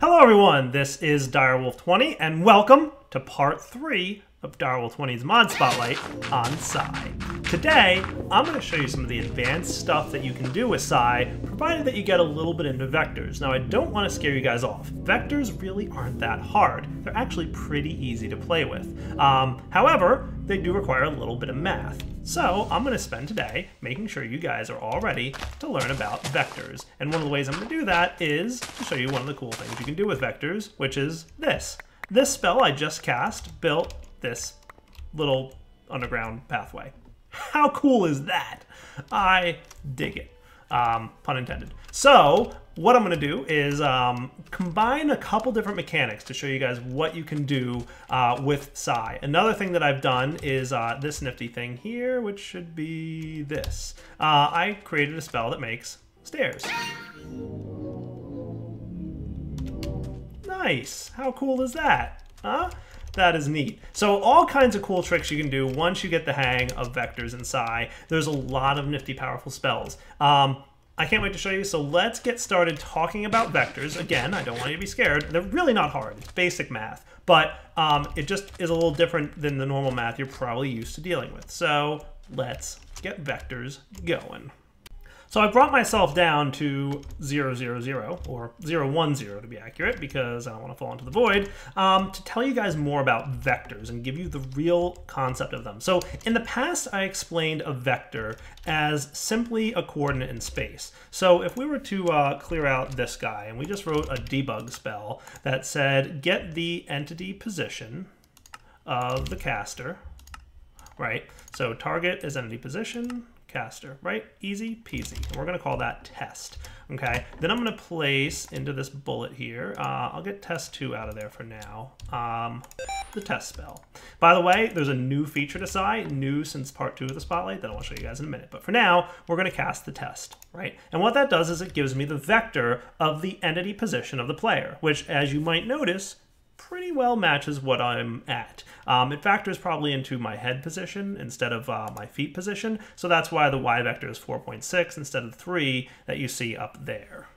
Hello everyone, this is Direwolf20 and welcome to part 3 of Direwolf 20's Mod Spotlight on Psi. Today, I'm going to show you some of the advanced stuff that you can do with Psi, provided that you get a little bit into vectors. Now, I don't want to scare you guys off. Vectors really aren't that hard. They're actually pretty easy to play with. Um, however, they do require a little bit of math. So I'm going to spend today making sure you guys are all ready to learn about vectors. And one of the ways I'm going to do that is to show you one of the cool things you can do with vectors, which is this. This spell I just cast built this little underground pathway. How cool is that? I dig it. Um, pun intended. So what I'm going to do is um, combine a couple different mechanics to show you guys what you can do uh, with Psi. Another thing that I've done is uh, this nifty thing here, which should be this. Uh, I created a spell that makes stairs. Nice. How cool is that? Huh? That is neat. So all kinds of cool tricks you can do once you get the hang of vectors and Psi. There's a lot of nifty, powerful spells. Um, I can't wait to show you, so let's get started talking about vectors. Again, I don't want you to be scared. They're really not hard. It's basic math. But um, it just is a little different than the normal math you're probably used to dealing with. So let's get vectors going. So I brought myself down to 0, 0, 0, or 0, 1, 0 to be accurate, because I don't want to fall into the void, um, to tell you guys more about vectors and give you the real concept of them. So in the past, I explained a vector as simply a coordinate in space. So if we were to uh, clear out this guy, and we just wrote a debug spell that said, get the entity position of the caster, right? So target is entity position, caster, right? Easy peasy. And we're gonna call that test, okay? Then I'm gonna place into this bullet here, uh, I'll get test two out of there for now, um, the test spell. By the way, there's a new feature to Psi, new since part two of the Spotlight that I'll show you guys in a minute. But for now, we're gonna cast the test, right? And what that does is it gives me the vector of the entity position of the player, which as you might notice, pretty well matches what I'm at. Um, it factors probably into my head position instead of uh, my feet position, so that's why the y vector is 4.6 instead of 3 that you see up there.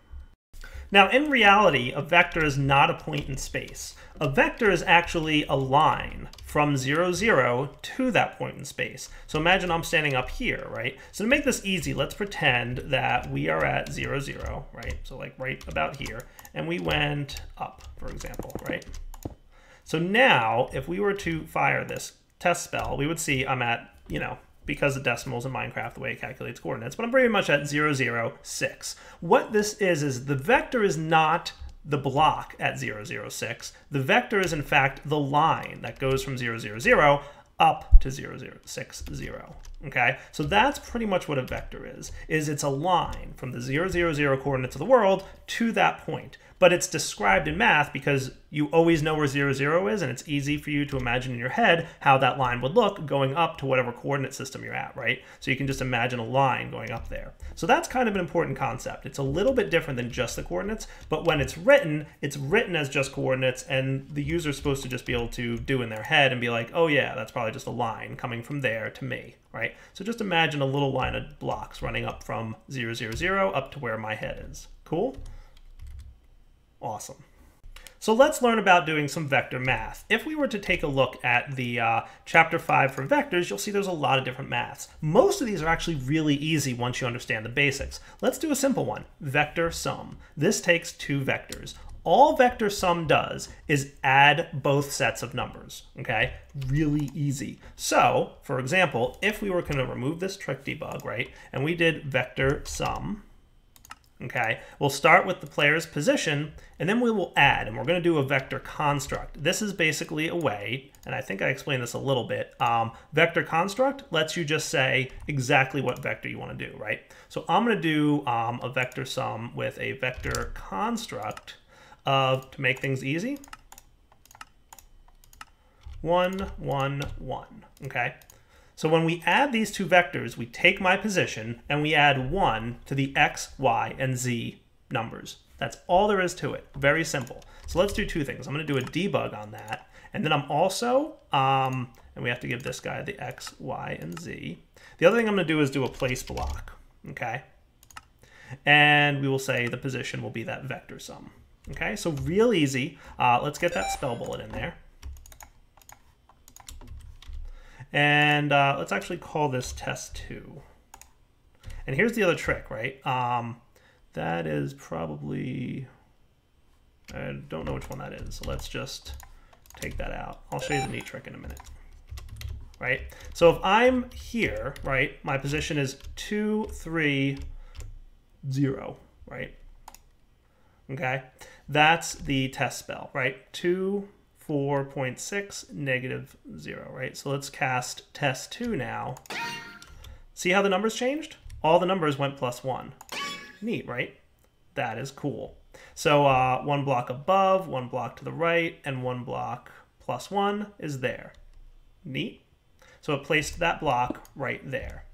Now, in reality, a vector is not a point in space. A vector is actually a line from 0, 0 to that point in space. So imagine I'm standing up here, right? So to make this easy, let's pretend that we are at 0, 0, right? So like right about here, and we went up, for example, right? So now, if we were to fire this test spell, we would see I'm at, you know, because of decimals in Minecraft, the way it calculates coordinates, but I'm pretty much at 0, 0, 6. What this is, is the vector is not the block at 0, 0, 6. The vector is, in fact, the line that goes from 0, 0, 0 up to 0, 0, 6, 0. Okay, so that's pretty much what a vector is, is it's a line from the 0, 0, 0 coordinates of the world to that point but it's described in math because you always know where 0, 0 is, and it's easy for you to imagine in your head how that line would look going up to whatever coordinate system you're at, right? So you can just imagine a line going up there. So that's kind of an important concept. It's a little bit different than just the coordinates, but when it's written, it's written as just coordinates, and the user's supposed to just be able to do in their head and be like, oh yeah, that's probably just a line coming from there to me, right? So just imagine a little line of blocks running up from 0, 0, 0 up to where my head is. Cool? Awesome. So let's learn about doing some vector math. If we were to take a look at the uh, chapter 5 for vectors, you'll see there's a lot of different maths. Most of these are actually really easy once you understand the basics. Let's do a simple one, vector sum. This takes two vectors. All vector sum does is add both sets of numbers, okay? Really easy. So, for example, if we were going to remove this trick debug, right, and we did vector sum, okay? We'll start with the player's position, and then we will add, and we're going to do a vector construct. This is basically a way, and I think I explained this a little bit, um, vector construct lets you just say exactly what vector you want to do, right? So I'm going to do um, a vector sum with a vector construct of, to make things easy, 1, 1, 1, okay? So when we add these two vectors, we take my position and we add 1 to the x, y, and z numbers. That's all there is to it. Very simple. So let's do two things. I'm going to do a debug on that. And then I'm also, um, and we have to give this guy the x, y, and z. The other thing I'm going to do is do a place block. Okay. And we will say the position will be that vector sum. Okay, so real easy. Uh, let's get that spell bullet in there. And uh, let's actually call this test two. And here's the other trick, right? Um, that is probably, I don't know which one that is. So let's just take that out. I'll show you the neat trick in a minute. Right? So if I'm here, right, my position is two, three, zero, right? Okay, that's the test spell, right? Two, 4.6, negative 0, right? So let's cast test 2 now. See how the numbers changed? All the numbers went plus 1. Neat, right? That is cool. So uh, one block above, one block to the right, and one block plus 1 is there. Neat. So it placed that block right there.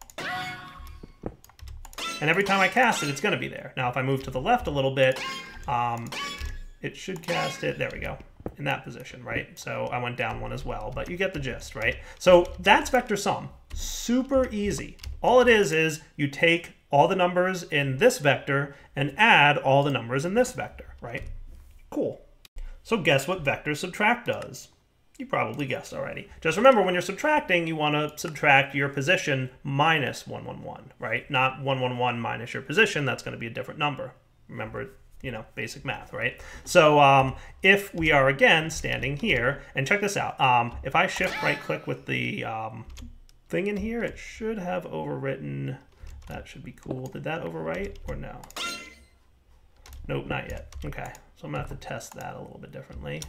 And every time I cast it, it's going to be there. Now, if I move to the left a little bit, um, it should cast it. There we go in that position, right? So I went down one as well, but you get the gist, right? So that's vector sum. Super easy. All it is is you take all the numbers in this vector and add all the numbers in this vector, right? Cool. So guess what vector subtract does? You probably guessed already. Just remember, when you're subtracting, you want to subtract your position minus 111, right? Not 111 minus your position. That's going to be a different number. Remember, you know, basic math, right? So um, if we are again standing here, and check this out, um, if I shift right click with the um, thing in here, it should have overwritten, that should be cool. Did that overwrite or no? Nope, not yet. Okay, so I'm gonna have to test that a little bit differently.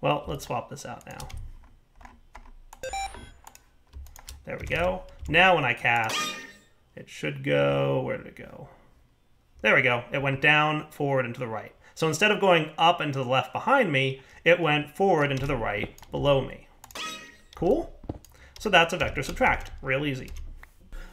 Well, let's swap this out now. There we go. Now when I cast, it should go, where did it go? There we go. It went down, forward, and to the right. So instead of going up and to the left behind me, it went forward and to the right below me. Cool? So that's a vector subtract. Real easy.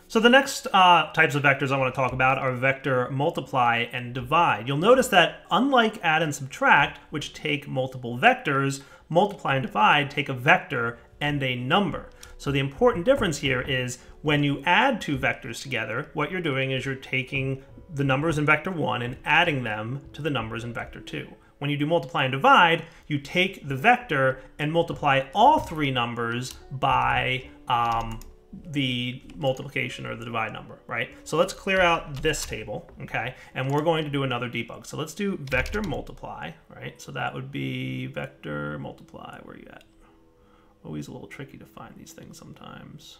So the next uh, types of vectors I want to talk about are vector multiply and divide. You'll notice that unlike add and subtract, which take multiple vectors, multiply and divide take a vector and a number. So the important difference here is when you add two vectors together, what you're doing is you're taking the numbers in vector 1 and adding them to the numbers in vector 2. When you do multiply and divide, you take the vector and multiply all three numbers by um, the multiplication or the divide number, right? So let's clear out this table, okay? And we're going to do another debug. So let's do vector multiply, right? So that would be vector multiply, where are you at? Always a little tricky to find these things sometimes.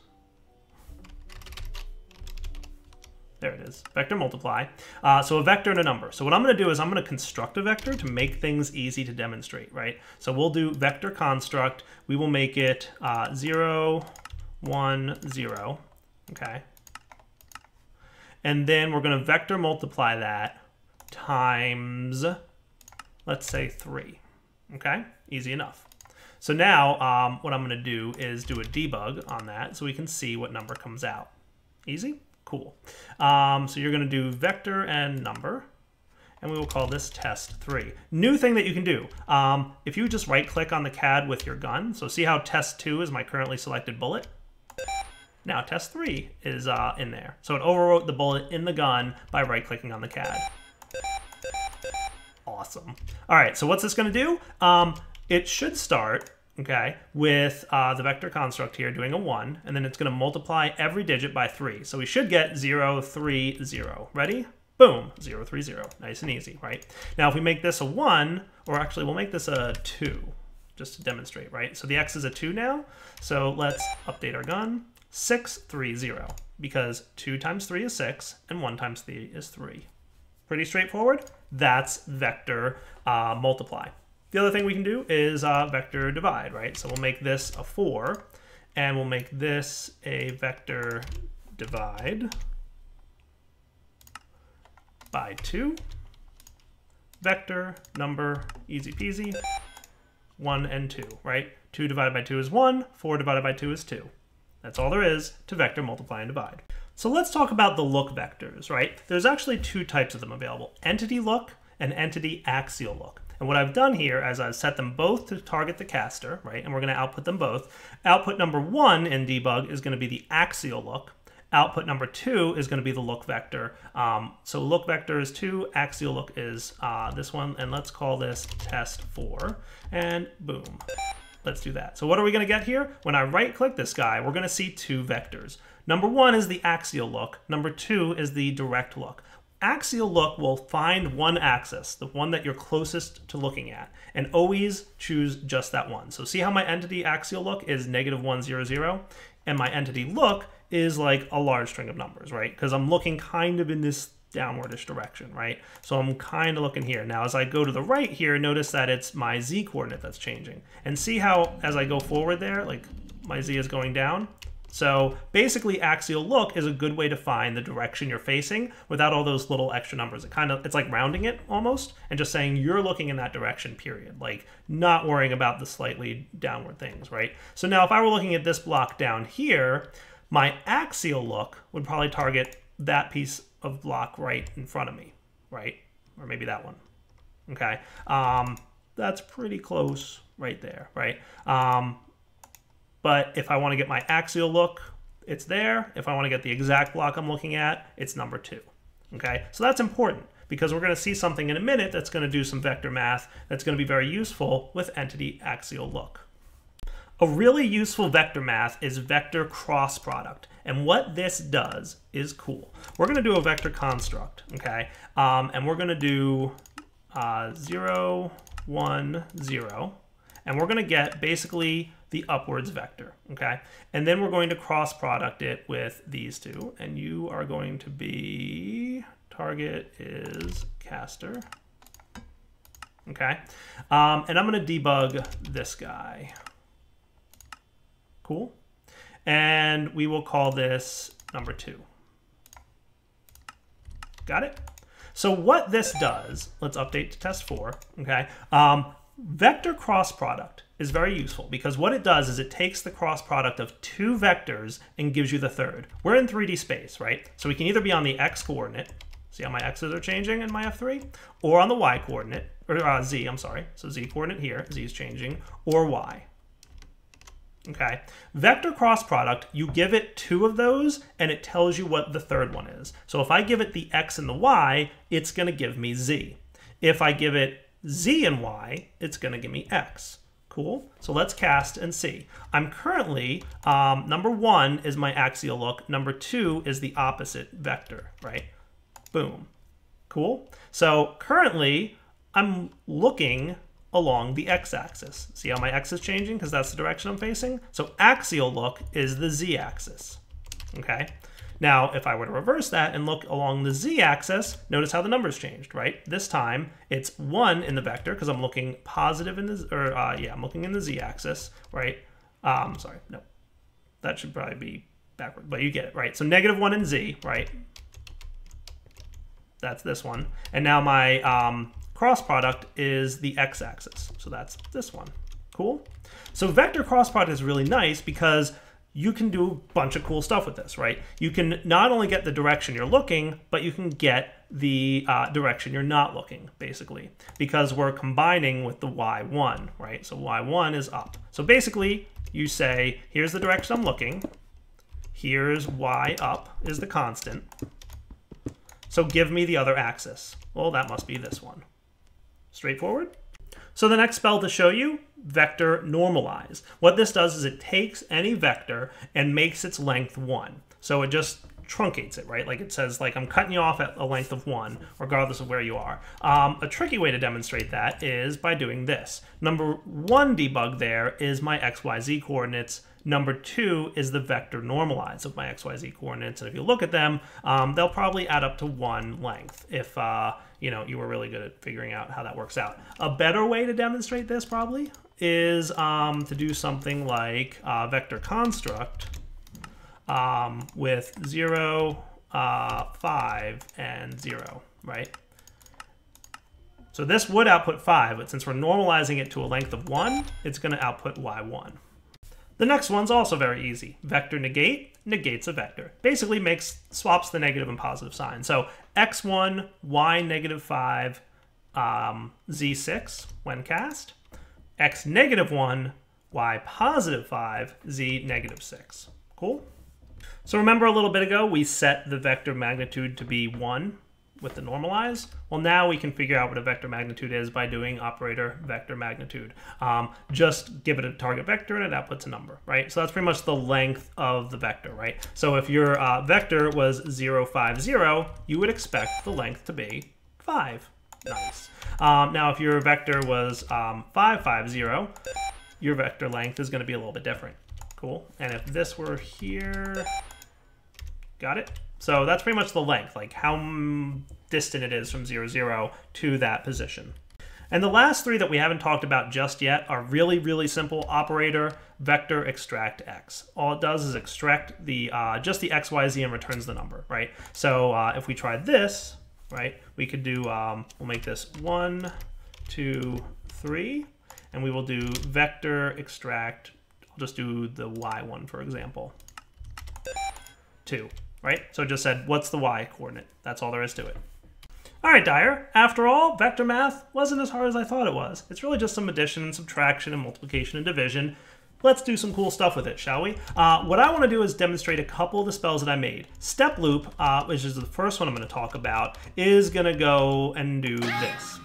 There it is, vector multiply. Uh, so a vector and a number. So what I'm gonna do is I'm gonna construct a vector to make things easy to demonstrate, right? So we'll do vector construct. We will make it uh, zero, one, zero, okay? And then we're gonna vector multiply that times, let's say three, okay? Easy enough. So now um, what I'm going to do is do a debug on that so we can see what number comes out. Easy? Cool. Um, so you're going to do vector and number, and we will call this test 3. New thing that you can do, um, if you just right click on the CAD with your gun, so see how test 2 is my currently selected bullet? Now test 3 is uh, in there. So it overwrote the bullet in the gun by right clicking on the CAD. Awesome. All right, so what's this going to do? Um, it should start, okay, with uh, the vector construct here doing a 1, and then it's going to multiply every digit by 3. So we should get 0, 3, 0. Ready? Boom, 0, 3, 0. Nice and easy, right? Now if we make this a 1, or actually we'll make this a 2, just to demonstrate, right? So the x is a 2 now, so let's update our gun. 6, 3, 0, because 2 times 3 is 6, and 1 times 3 is 3. Pretty straightforward. That's vector uh, multiply. The other thing we can do is uh, vector divide, right? So we'll make this a 4, and we'll make this a vector divide by 2. Vector, number, easy peasy, 1 and 2, right? 2 divided by 2 is 1, 4 divided by 2 is 2. That's all there is to vector multiply and divide. So let's talk about the look vectors, right? There's actually two types of them available, entity look and entity axial look. And what I've done here is I've set them both to target the caster, right? And we're going to output them both. Output number one in debug is going to be the axial look. output number two is going to be the look vector. Um, so look vector is two, axial look is uh, this one, and let's call this test four, and boom. Let's do that. So what are we going to get here? When I right click this guy, we're going to see two vectors. Number one is the axial look. Number two is the direct look. Axial look will find one axis, the one that you're closest to looking at, and always choose just that one. So see how my entity axial look is negative 1, 0, 0, and my entity look is like a large string of numbers, right? Because I'm looking kind of in this downwardish direction, right? So I'm kind of looking here. Now, as I go to the right here, notice that it's my z coordinate that's changing. And see how, as I go forward there, like my z is going down? So basically, axial look is a good way to find the direction you're facing without all those little extra numbers. It kind of, it's like rounding it almost and just saying you're looking in that direction, period. Like not worrying about the slightly downward things, right? So now if I were looking at this block down here, my axial look would probably target that piece of block right in front of me, right? Or maybe that one, okay? Um, that's pretty close right there, right? Um, but if I want to get my axial look, it's there. If I want to get the exact block I'm looking at, it's number two, okay? So that's important because we're going to see something in a minute that's going to do some vector math that's going to be very useful with entity axial look. A really useful vector math is vector cross product. And what this does is cool. We're going to do a vector construct, okay? Um, and we're going to do uh, 0, 1, 0. And we're going to get basically the upwards vector, okay? And then we're going to cross product it with these two. And you are going to be, target is caster, okay? Um, and I'm going to debug this guy. Cool. And we will call this number two. Got it? So what this does, let's update to test four, okay? Um, vector cross product is very useful because what it does is it takes the cross product of two vectors and gives you the third. We're in 3D space, right? So we can either be on the x coordinate, see how my x's are changing in my F3, or on the y coordinate, or uh, z, I'm sorry. So z coordinate here, z is changing, or y. Okay, vector cross product, you give it two of those and it tells you what the third one is. So if I give it the x and the y, it's going to give me z. If I give it z and y, it's going to give me x. Cool. So let's cast and see. I'm currently, um, number one is my axial look. Number two is the opposite vector, right? Boom. Cool. So currently, I'm looking along the x-axis. See how my x is changing because that's the direction I'm facing? So axial look is the z-axis, okay? Now, if I were to reverse that and look along the z-axis, notice how the numbers changed, right? This time, it's 1 in the vector because I'm looking positive in the, or uh, yeah, I'm looking in the z-axis, right? Um, sorry, no. That should probably be backward, but you get it, right? So negative 1 in z, right? That's this one. And now my um, cross product is the x-axis. So that's this one. Cool? So vector cross product is really nice because you can do a bunch of cool stuff with this, right? You can not only get the direction you're looking, but you can get the uh, direction you're not looking, basically, because we're combining with the y1, right? So y1 is up. So basically, you say, here's the direction I'm looking. Here's y up is the constant. So give me the other axis. Well, that must be this one. Straightforward. So the next spell to show you, vector normalize. What this does is it takes any vector and makes its length 1. So it just truncates it, right? Like it says, like I'm cutting you off at a length of 1, regardless of where you are. Um, a tricky way to demonstrate that is by doing this. Number 1 debug there is my xyz coordinates Number two is the vector normalize of my xyz coordinates. And if you look at them, um, they'll probably add up to one length if uh, you know you were really good at figuring out how that works out. A better way to demonstrate this probably is um, to do something like uh, vector construct um, with 0, uh, 5, and 0, right? So this would output 5, but since we're normalizing it to a length of 1, it's going to output y1. The next one's also very easy. Vector negate negates a vector. Basically makes swaps the negative and positive sign. So x1, y negative 5, um, z6 when cast. x negative 1, y positive 5, z negative 6. Cool? So remember a little bit ago, we set the vector magnitude to be 1 with the normalize. Well, now we can figure out what a vector magnitude is by doing operator vector magnitude. Um, just give it a target vector and it outputs a number, right? So that's pretty much the length of the vector, right? So if your uh, vector was 0, 5, 0, you would expect the length to be 5. Nice. Um, now, if your vector was um, 5, 5, 0, your vector length is going to be a little bit different. Cool. And if this were here, got it? So that's pretty much the length, like how distant it is from 0, 0 to that position. And the last three that we haven't talked about just yet are really, really simple operator vector extract x. All it does is extract the uh, just the x, y, z and returns the number, right? So uh, if we try this, right, we could do, um, we'll make this one, two, three, and we will do vector extract, I'll just do the y one, for example, two right? So it just said, what's the y coordinate? That's all there is to it. All right, Dyer, after all, vector math wasn't as hard as I thought it was. It's really just some addition and subtraction and multiplication and division. Let's do some cool stuff with it, shall we? Uh, what I want to do is demonstrate a couple of the spells that I made. Step loop, uh, which is the first one I'm going to talk about, is going to go and do this.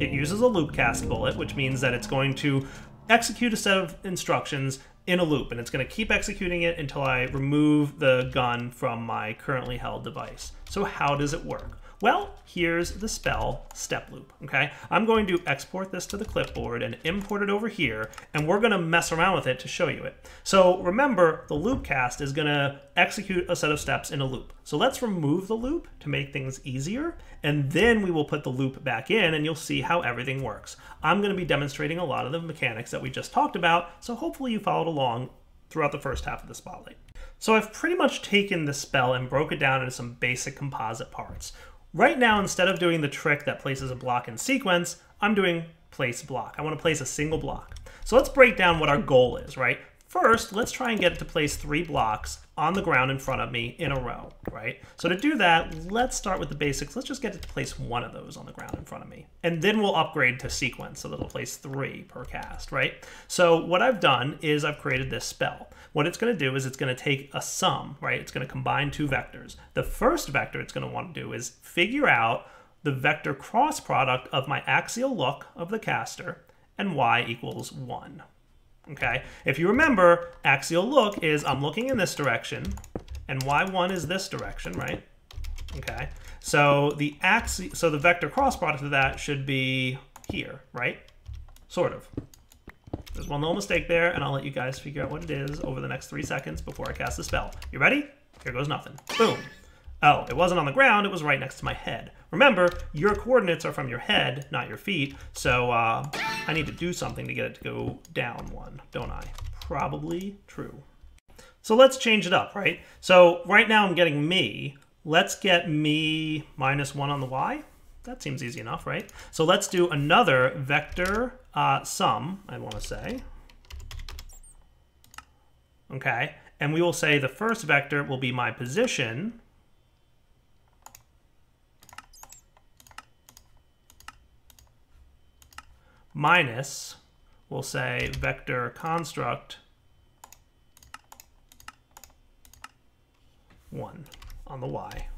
It uses a loop cast bullet, which means that it's going to execute a set of instructions in a loop, and it's going to keep executing it until I remove the gun from my currently held device. So how does it work? Well, here's the spell step loop, okay? I'm going to export this to the clipboard and import it over here, and we're gonna mess around with it to show you it. So remember, the loop cast is gonna execute a set of steps in a loop. So let's remove the loop to make things easier, and then we will put the loop back in and you'll see how everything works. I'm gonna be demonstrating a lot of the mechanics that we just talked about, so hopefully you followed along throughout the first half of the spotlight. So I've pretty much taken the spell and broke it down into some basic composite parts. Right now, instead of doing the trick that places a block in sequence, I'm doing place block. I want to place a single block. So let's break down what our goal is, right? First, let's try and get it to place three blocks on the ground in front of me in a row, right? So to do that, let's start with the basics. Let's just get it to place one of those on the ground in front of me. And then we'll upgrade to sequence so that it'll place three per cast, right? So what I've done is I've created this spell. What it's going to do is it's going to take a sum, right? It's going to combine two vectors. The first vector it's going to want to do is figure out the vector cross product of my axial look of the caster and y equals 1, okay? If you remember, axial look is I'm looking in this direction, and y1 is this direction, right? Okay, so the axi so the vector cross product of that should be here, right? Sort of. There's one little mistake there, and I'll let you guys figure out what it is over the next three seconds before I cast the spell. You ready? Here goes nothing. Boom. Oh, it wasn't on the ground, it was right next to my head. Remember, your coordinates are from your head, not your feet, so uh, I need to do something to get it to go down one, don't I? Probably true. So let's change it up, right? So right now I'm getting me. Let's get me minus 1 on the y. That seems easy enough, right? So let's do another vector uh, sum, I want to say. Okay, and we will say the first vector will be my position, minus, we'll say vector construct 1 on the y.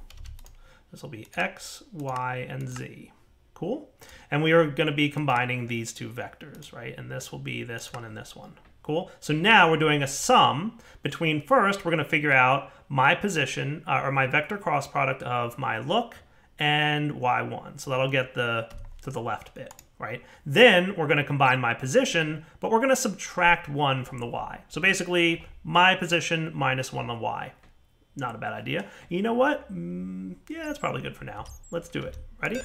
This will be x, y, and z. Cool? And we are going to be combining these two vectors, right? And this will be this one and this one. Cool? So now we're doing a sum between first, we're going to figure out my position, uh, or my vector cross product of my look and y1. So that'll get the to the left bit right? Then we're going to combine my position, but we're going to subtract 1 from the y. So basically, my position minus 1 on y. Not a bad idea. You know what? Mm, yeah, that's probably good for now. Let's do it. Ready?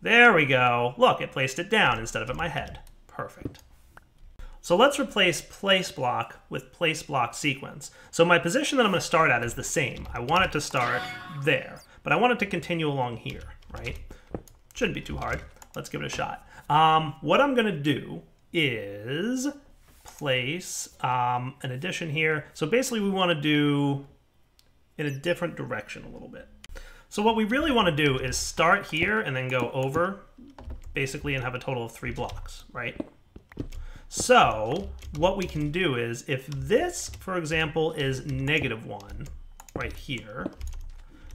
There we go. Look, it placed it down instead of at my head. Perfect. So let's replace place block with place block sequence. So my position that I'm going to start at is the same. I want it to start there, but I want it to continue along here, right? Shouldn't be too hard. Let's give it a shot. Um, what I'm going to do is place um, an addition here. So basically we want to do in a different direction a little bit. So what we really want to do is start here and then go over basically and have a total of three blocks, right? So what we can do is if this, for example, is negative 1 right here,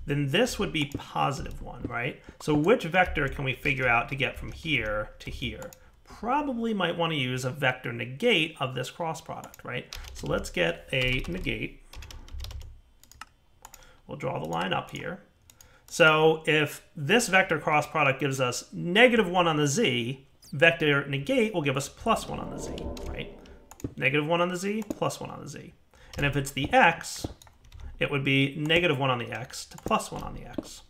then this would be positive 1, right? So which vector can we figure out to get from here to here? Probably might want to use a vector negate of this cross product, right? So let's get a negate. We'll draw the line up here. So if this vector cross product gives us negative 1 on the z, vector negate will give us plus 1 on the z, right? Negative 1 on the z, plus 1 on the z. And if it's the x, it would be negative 1 on the x to plus 1 on the x.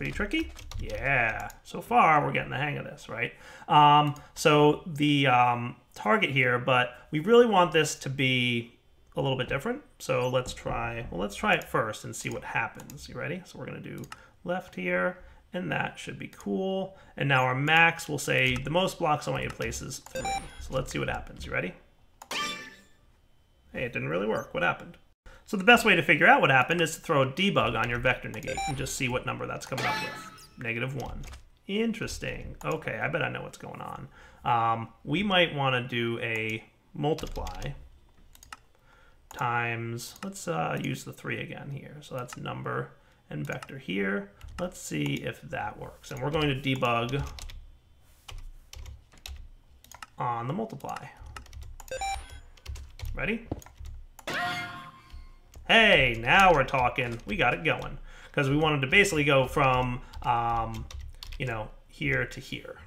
Pretty tricky? Yeah. So far, we're getting the hang of this, right? Um, so the um, target here, but we really want this to be a little bit different. So let's try, well, let's try it first and see what happens. You ready? So we're to do left here, and that should be cool. And now our max will say the most blocks I want you to place is three. So let's see what happens. You ready? Hey, it didn't really work. What happened? So the best way to figure out what happened is to throw a debug on your vector negate and just see what number that's coming up with. Negative one. Interesting. Okay, I bet I know what's going on. Um, we might want to do a multiply times, let's uh, use the 3 again here. So that's number and vector here. Let's see if that works. And we're going to debug on the multiply. Ready? Hey, now we're talking. We got it going. Because we wanted to basically go from, um, you know, here to here.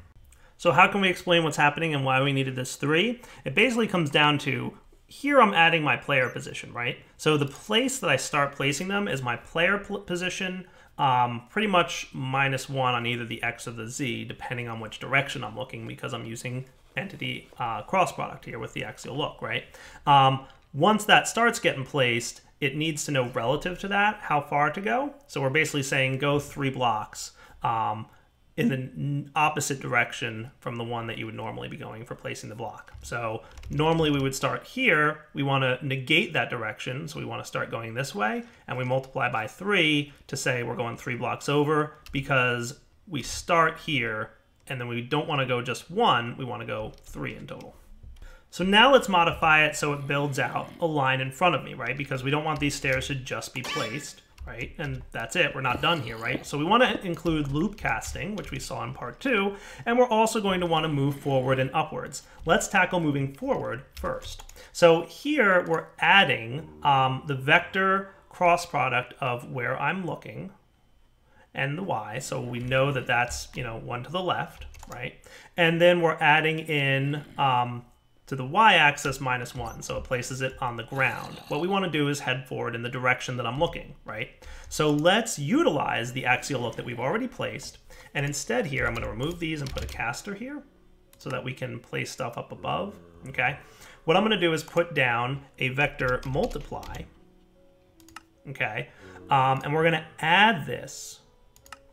So how can we explain what's happening and why we needed this 3? It basically comes down to here I'm adding my player position, right? So the place that I start placing them is my player position, um, pretty much minus one on either the X or the Z, depending on which direction I'm looking because I'm using entity uh, cross product here with the axial look, right? Um, once that starts getting placed, it needs to know relative to that how far to go. So we're basically saying go three blocks. Um, in the opposite direction from the one that you would normally be going for placing the block. So normally we would start here. We want to negate that direction. So we want to start going this way. And we multiply by 3 to say we're going 3 blocks over because we start here and then we don't want to go just 1. We want to go 3 in total. So now let's modify it so it builds out a line in front of me, right? Because we don't want these stairs to just be placed right? And that's it, we're not done here, right? So we want to include loop casting, which we saw in part two, and we're also going to want to move forward and upwards. Let's tackle moving forward first. So here we're adding um, the vector cross product of where I'm looking and the y, so we know that that's, you know, one to the left, right? And then we're adding in um, to the y-axis minus 1, so it places it on the ground. What we want to do is head forward in the direction that I'm looking, right? So let's utilize the axial look that we've already placed, and instead here I'm going to remove these and put a caster here so that we can place stuff up above, okay? What I'm going to do is put down a vector multiply, okay? Um, and we're going to add this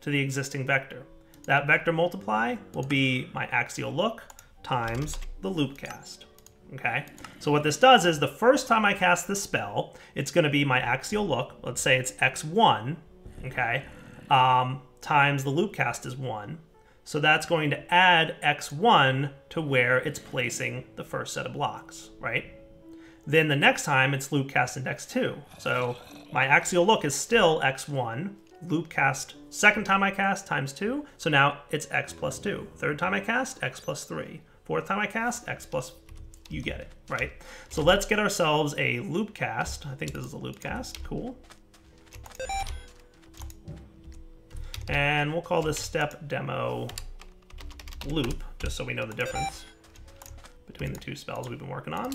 to the existing vector. That vector multiply will be my axial look times the loop cast. Okay, so what this does is the first time I cast this spell, it's going to be my axial look. Let's say it's x1, okay, um, times the loop cast is 1. So that's going to add x1 to where it's placing the first set of blocks, right? Then the next time it's loop cast index 2. So my axial look is still x1, loop cast second time I cast times 2, so now it's x plus 2. Third time I cast, x plus 3. Fourth time I cast, x plus, you get it, right? So let's get ourselves a loop cast. I think this is a loop cast, cool. And we'll call this step demo loop, just so we know the difference between the two spells we've been working on.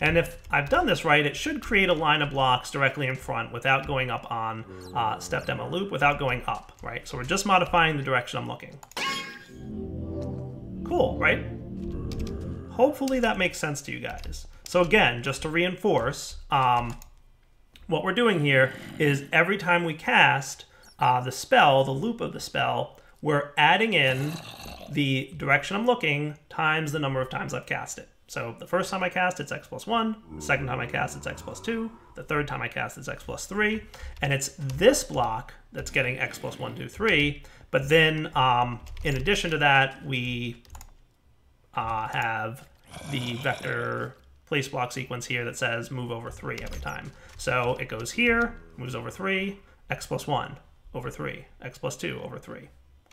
And if I've done this right, it should create a line of blocks directly in front without going up on uh, step demo loop, without going up, right? So we're just modifying the direction I'm looking. Cool, right? Hopefully that makes sense to you guys. So again, just to reinforce, um, what we're doing here is every time we cast uh, the spell, the loop of the spell, we're adding in the direction I'm looking times the number of times I've cast it. So the first time I cast, it's x plus 1. The second time I cast, it's x plus 2. The third time I cast, it's x plus 3. And it's this block that's getting x plus 1, 2, 3. But then, um, in addition to that, we uh, have the vector place block sequence here that says move over 3 every time. So it goes here, moves over 3, x plus 1 over 3, x plus 2 over 3.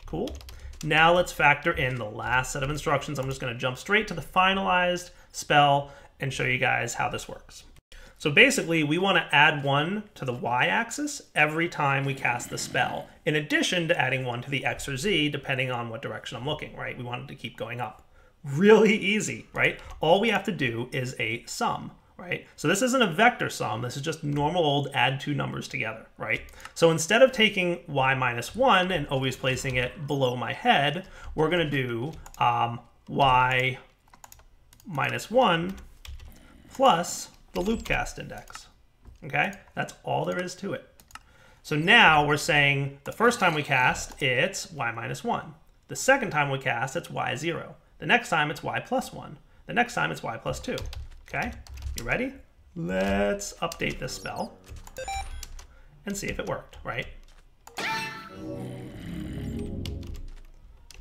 Cool. Now let's factor in the last set of instructions. I'm just going to jump straight to the finalized spell and show you guys how this works. So basically, we want to add one to the y-axis every time we cast the spell, in addition to adding one to the x or z, depending on what direction I'm looking, right? We want it to keep going up. Really easy, right? All we have to do is a sum, right? So this isn't a vector sum, this is just normal old add two numbers together, right? So instead of taking y minus 1 and always placing it below my head, we're to do um, y minus 1 plus the loop cast index. Okay, that's all there is to it. So now we're saying the first time we cast, it's y minus 1. The second time we cast, it's y 0. The next time, it's y plus 1. The next time, it's y plus 2. Okay, you ready? Let's update this spell and see if it worked, right?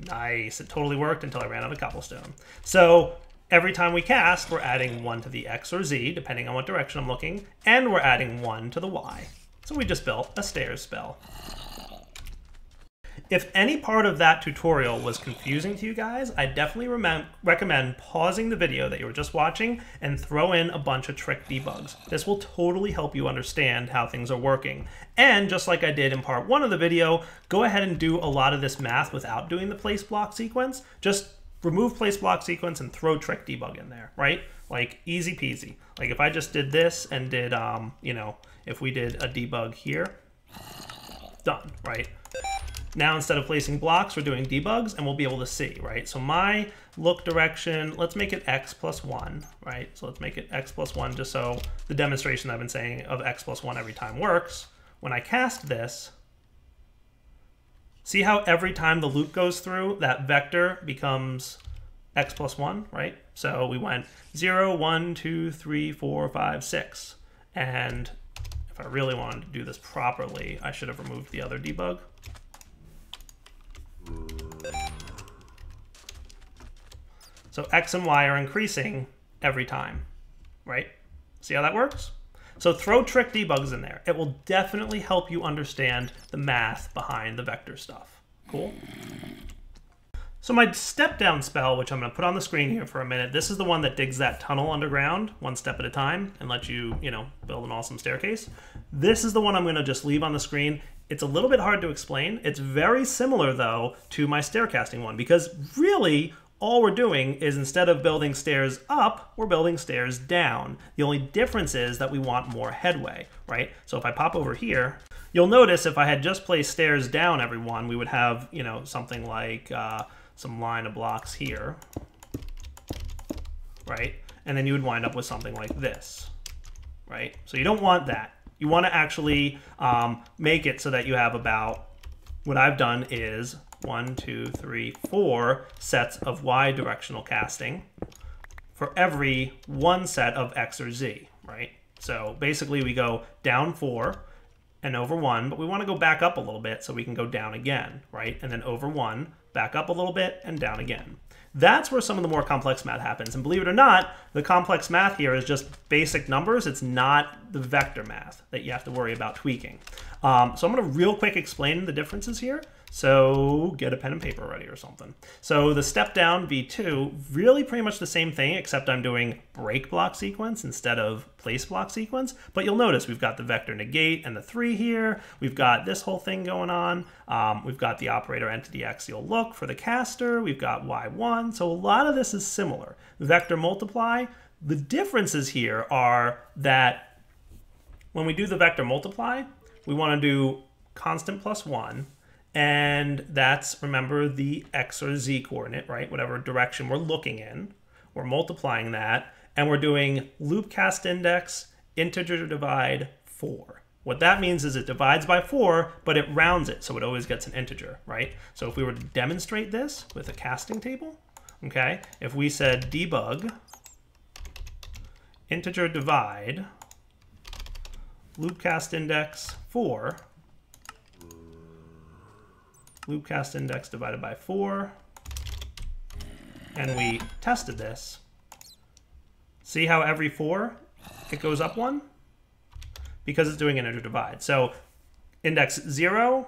Nice, it totally worked until I ran out of cobblestone. So Every time we cast, we're adding 1 to the x or z, depending on what direction I'm looking, and we're adding 1 to the y. So we just built a stairs spell. If any part of that tutorial was confusing to you guys, I definitely recommend pausing the video that you were just watching and throw in a bunch of trick debugs. This will totally help you understand how things are working. And just like I did in part one of the video, go ahead and do a lot of this math without doing the place block sequence. Just remove place block sequence and throw trick debug in there, right? Like easy peasy. Like if I just did this and did, um, you know, if we did a debug here, done, right? Now instead of placing blocks, we're doing debugs and we'll be able to see, right? So my look direction, let's make it x plus 1, right? So let's make it x plus 1 just so the demonstration I've been saying of x plus 1 every time works. When I cast this, See how every time the loop goes through, that vector becomes x plus 1, right? So we went 0, 1, 2, 3, 4, 5, 6. And if I really wanted to do this properly, I should have removed the other debug. So x and y are increasing every time, right? See how that works? So throw trick debugs in there. It will definitely help you understand the math behind the vector stuff. Cool? So my step down spell, which I'm going to put on the screen here for a minute, this is the one that digs that tunnel underground one step at a time and lets you, you know, build an awesome staircase. This is the one I'm going to just leave on the screen. It's a little bit hard to explain. It's very similar, though, to my staircasting one because really all we're doing is instead of building stairs up, we're building stairs down. The only difference is that we want more headway, right? So if I pop over here, you'll notice if I had just placed stairs down everyone, we would have, you know, something like uh, some line of blocks here, right? And then you would wind up with something like this, right? So you don't want that. You want to actually um, make it so that you have about, what I've done is one, two, three, four sets of y directional casting for every one set of x or z, right? So basically we go down four and over one, but we want to go back up a little bit so we can go down again, right? And then over one, back up a little bit and down again. That's where some of the more complex math happens. And believe it or not, the complex math here is just basic numbers. It's not the vector math that you have to worry about tweaking. Um, so I'm going to real quick explain the differences here. So get a pen and paper ready or something. So the step down V2, really pretty much the same thing, except I'm doing break block sequence instead of place block sequence. But you'll notice we've got the vector negate and the three here. We've got this whole thing going on. Um, we've got the operator entity axial look for the caster. We've got Y1. So a lot of this is similar. Vector multiply, the differences here are that when we do the vector multiply, we want to do constant plus one and that's, remember, the x or z coordinate, right? Whatever direction we're looking in. We're multiplying that, and we're doing loop cast index integer divide 4. What that means is it divides by 4, but it rounds it, so it always gets an integer, right? So if we were to demonstrate this with a casting table, okay, if we said debug integer divide loop cast index 4, loop cast index divided by 4. and we tested this, see how every four it goes up one? Because it's doing integer divide. So index zero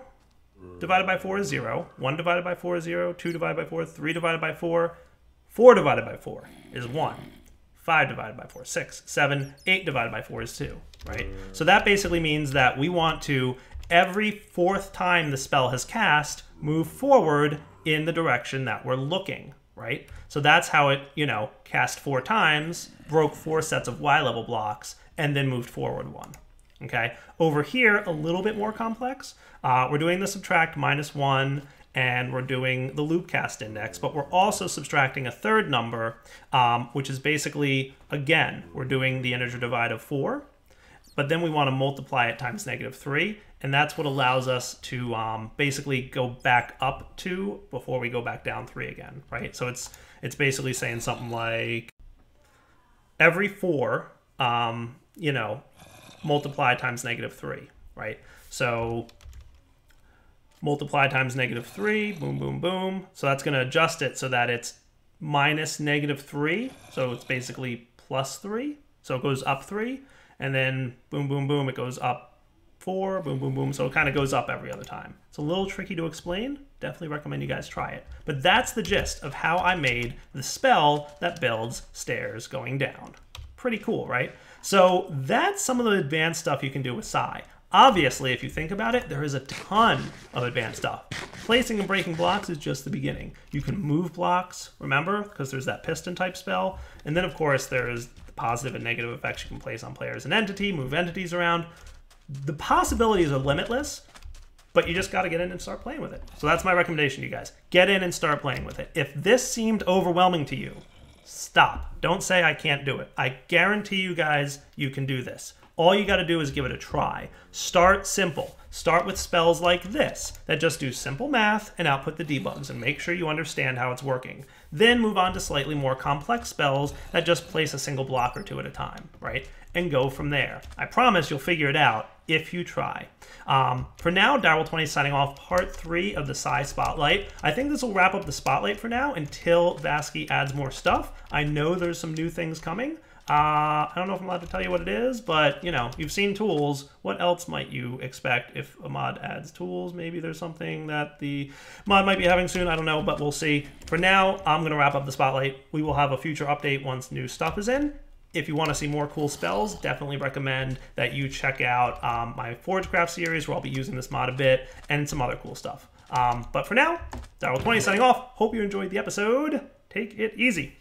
divided by four is zero, one divided by four is zero, two divided by four, three divided by four, four divided by four is one. 5 divided by 4, 6, 7, 8 divided by 4 is 2, right? So that basically means that we want to, every fourth time the spell has cast, move forward in the direction that we're looking, right? So that's how it, you know, cast four times, broke four sets of Y level blocks, and then moved forward one. Okay, over here, a little bit more complex. Uh, we're doing the subtract minus one and we're doing the loop cast index, but we're also subtracting a third number, um, which is basically, again, we're doing the integer divide of 4, but then we want to multiply it times negative 3, and that's what allows us to um, basically go back up 2 before we go back down 3 again, right? So it's, it's basically saying something like every 4, um, you know, multiply times negative 3, right? So multiply times negative 3, boom, boom, boom. So that's going to adjust it so that it's minus negative 3. So it's basically plus 3. So it goes up 3. And then boom, boom, boom, it goes up 4, boom, boom, boom. So it kind of goes up every other time. It's a little tricky to explain. Definitely recommend you guys try it. But that's the gist of how I made the spell that builds stairs going down. Pretty cool, right? So that's some of the advanced stuff you can do with Psi. Obviously, if you think about it, there is a ton of advanced stuff. Placing and breaking blocks is just the beginning. You can move blocks, remember, because there's that piston type spell. And then, of course, there's the positive and negative effects you can place on players and entity, move entities around. The possibilities are limitless, but you just got to get in and start playing with it. So that's my recommendation you guys. Get in and start playing with it. If this seemed overwhelming to you, stop. Don't say I can't do it. I guarantee you guys you can do this. All you got to do is give it a try. Start simple. Start with spells like this that just do simple math and output the debugs and make sure you understand how it's working. Then move on to slightly more complex spells that just place a single block or two at a time, right? And go from there. I promise you'll figure it out if you try. Um, for now, Direwolf20 is signing off part three of the Psi Spotlight. I think this will wrap up the Spotlight for now until Vazkii adds more stuff. I know there's some new things coming. Uh, I don't know if I'm allowed to tell you what it is, but you know, you've seen tools. What else might you expect if a mod adds tools? Maybe there's something that the mod might be having soon. I don't know, but we'll see. For now, I'm going to wrap up the spotlight. We will have a future update once new stuff is in. If you want to see more cool spells, definitely recommend that you check out um, my Forgecraft series where I'll be using this mod a bit and some other cool stuff. Um, but for now, Direwolf20 signing off. Hope you enjoyed the episode. Take it easy.